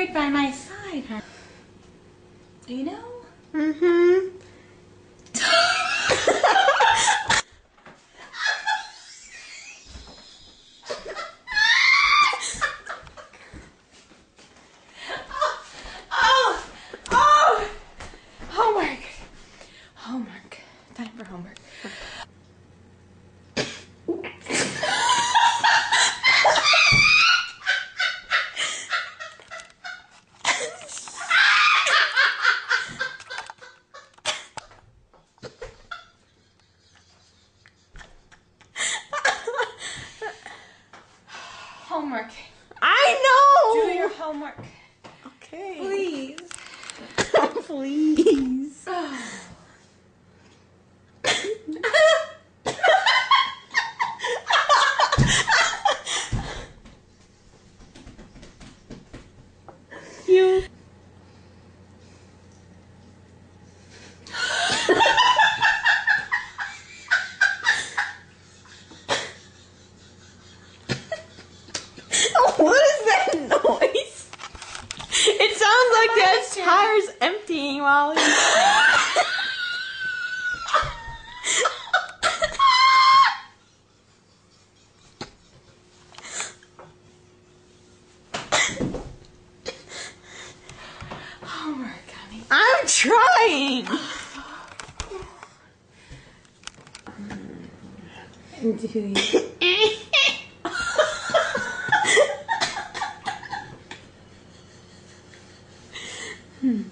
right by my side, huh? Do You know? Mm-hmm. Oh, oh, oh, homework. Time for homework. Homework. I know. Do your homework. Okay. Please. Please. what is that noise? It sounds like that tire's emptying while he's. Oh I'm trying. Do you? Hmm.